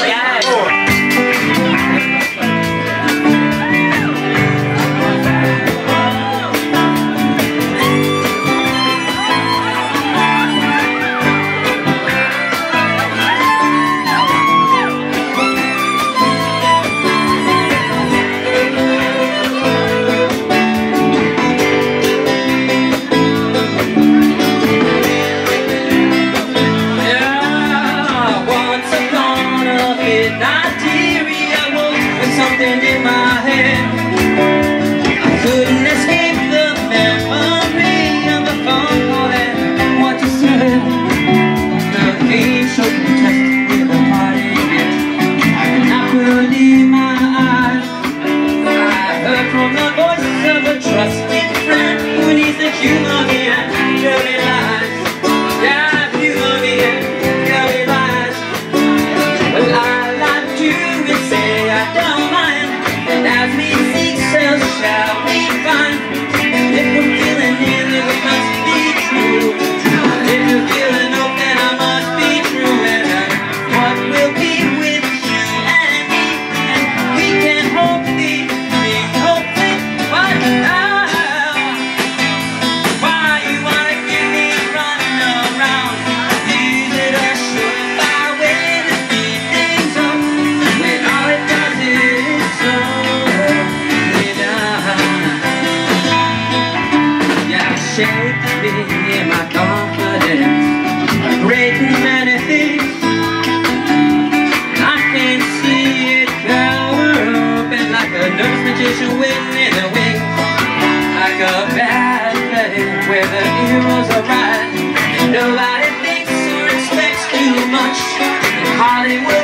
Yes. gave me my confidence. A great many things. I can see it power up. And like a nervous magician waiting in the wing. Like a bad play where the heroes are right. Nobody thinks or expects too much. In Hollywood